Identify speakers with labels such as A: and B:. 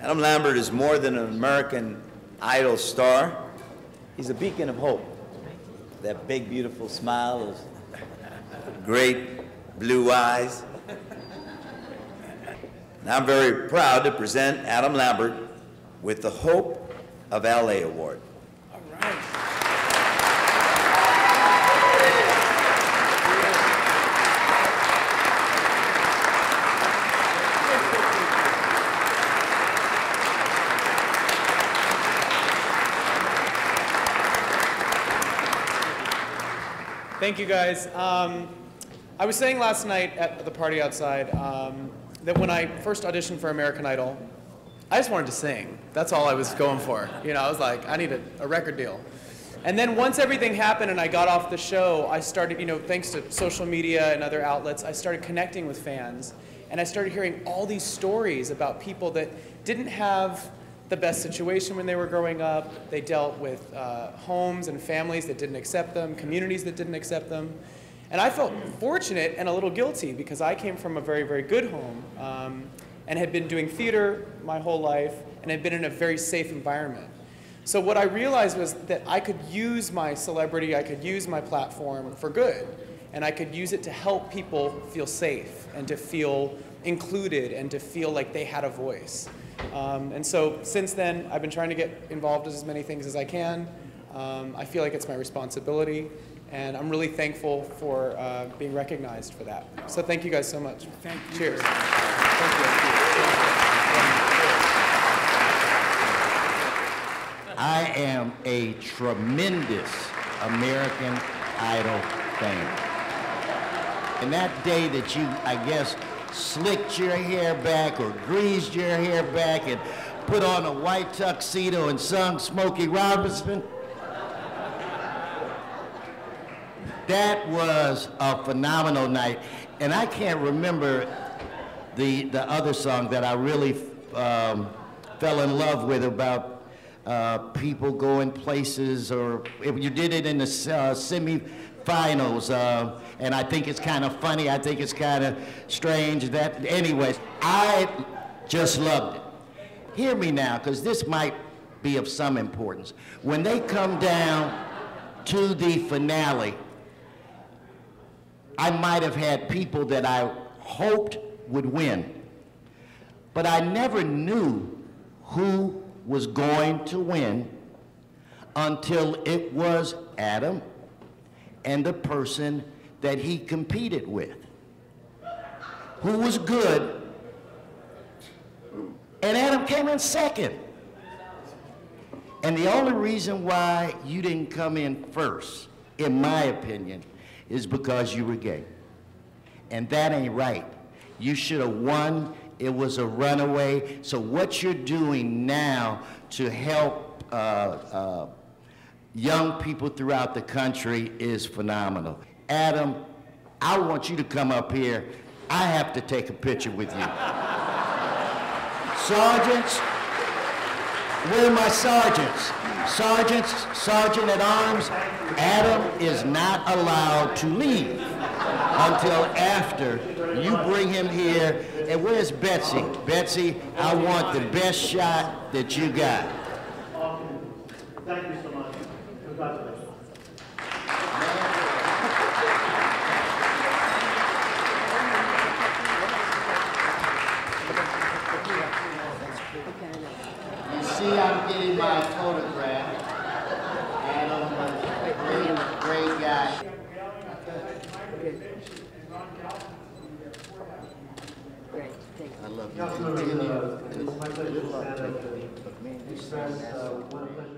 A: Adam Lambert is more than an American Idol star. He's a beacon of hope. That big, beautiful smile, those great blue eyes. And I'm very proud to present Adam Lambert with the Hope of LA Award.
B: Thank you guys. Um, I was saying last night at the party outside um, that when I first auditioned for American Idol, I just wanted to sing. That's all I was going for. You know, I was like, I need a, a record deal. And then once everything happened and I got off the show, I started, you know, thanks to social media and other outlets, I started connecting with fans. And I started hearing all these stories about people that didn't have the best situation when they were growing up. They dealt with uh, homes and families that didn't accept them, communities that didn't accept them. And I felt fortunate and a little guilty because I came from a very, very good home um, and had been doing theater my whole life and had been in a very safe environment. So what I realized was that I could use my celebrity, I could use my platform for good, and I could use it to help people feel safe and to feel included and to feel like they had a voice. Um, and so since then, I've been trying to get involved in as many things as I can. Um, I feel like it's my responsibility, and I'm really thankful for uh, being recognized for that. So thank you guys so much.
C: Thank you.
B: Cheers. Thank you.
D: I am a tremendous American Idol fan. And that day that you, I guess, slicked your hair back or greased your hair back and put on a white tuxedo and sung Smokey Robinson, that was a phenomenal night. And I can't remember the, the other song that I really um, fell in love with about uh, people going places, or if you did it in the uh, semifinals, uh, and I think it's kind of funny. I think it's kind of strange. That, anyways, I just loved it. Hear me now, because this might be of some importance. When they come down to the finale, I might have had people that I hoped would win, but I never knew who was going to win until it was Adam and the person that he competed with, who was good, and Adam came in second. And the only reason why you didn't come in first, in my opinion, is because you were gay. And that ain't right. You should have won it was a runaway. So what you're doing now to help uh, uh, young people throughout the country is phenomenal. Adam, I want you to come up here. I have to take a picture with you. Sergeants, where are my sergeants? Sergeants, sergeant at arms, Adam is not allowed to leave until after you bring him here. And where's Betsy? Betsy, I want the best shot that you got.
E: Thank you so much. Congratulations.
D: You see I'm getting my photograph. Adam was a great, great guy.
F: Great, thank you.
D: I love you.
E: Councilmember,
D: Continue.
E: uh, it's